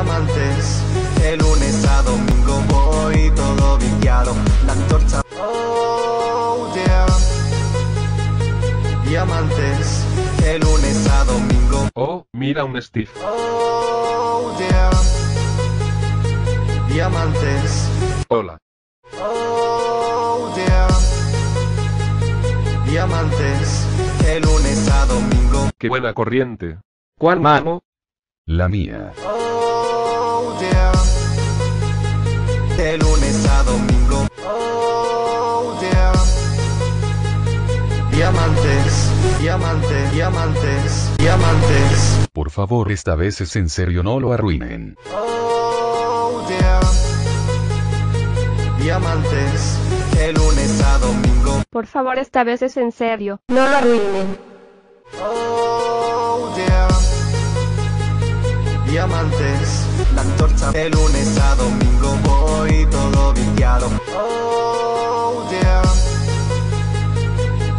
Diamantes, de lunes a domingo voy todo viciado. La antorcha. Oh, yeah. Diamantes, de lunes a domingo. Oh, mira un Steve. Oh, yeah. Diamantes. Hola. Oh, yeah. Diamantes, de lunes a domingo. Qué buena corriente. ¿Cuál mano? La mía. Oh, yeah. De lunes a domingo. Oh, yeah. Diamantes, diamantes, diamantes, diamantes. Por favor, esta vez es en serio, no lo arruinen. Oh, yeah. Diamantes, de lunes a domingo. Por favor, esta vez es en serio. No lo arruinen. Oh, yeah. Diamantes, la antorcha de lunes a domingo voy todo viciado. Oh, yeah.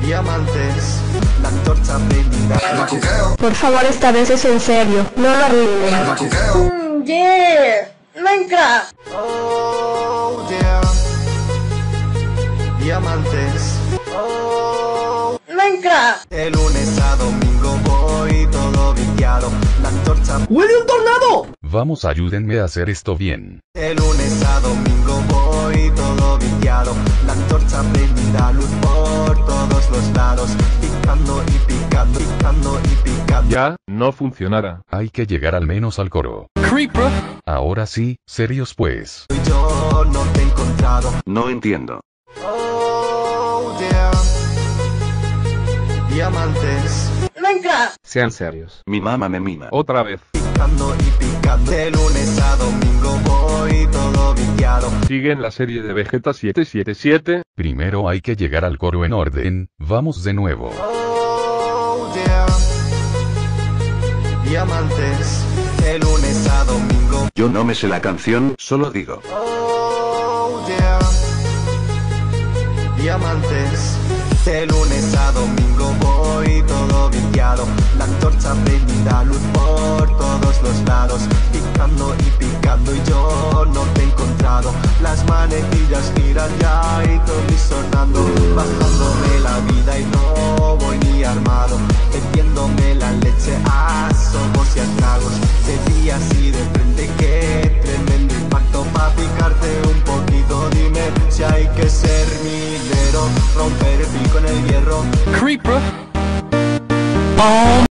Diamantes, la antorcha prendida. Por favor, esta vez es en serio. No lo arruinen. Mm, yeah, Minecraft. Oh, yeah. Diamantes, oh, Minecraft. de lunes a domingo voy todo viciado. La antorcha Vamos, ayúdenme a hacer esto bien. De lunes a domingo voy todo viciado. La antorcha prendida, luz por todos los lados. Picando y picando, picando y picando. Ya, no funcionará. Hay que llegar al menos al coro. Ahora sí, serios pues. Yo no te he encontrado. No entiendo. Oh, yeah. Diamantes, Minecraft. Sean serios. Mi mamá me mima. Otra vez. picando y picando. De lunes a domingo voy todo viciado. Siguen la serie de Vegeta 777. Primero hay que llegar al coro en orden. Vamos de nuevo. Oh, yeah. Diamantes, de lunes a domingo. Yo no me sé la canción, solo digo. Oh, yeah. Diamantes, de lunes a domingo La antorcha prendida, luz por todos los lados. Picando y picando y yo no te he encontrado. Las manecillas giran ya y todo sonando. Bajándome la vida y no voy ni armado. Metiéndome la leche a sobos y a tragos. De días y de frente, qué tremendo impacto pa' picarte un poquito. Dime si hay que ser minero, romper el pico en el hierro. on.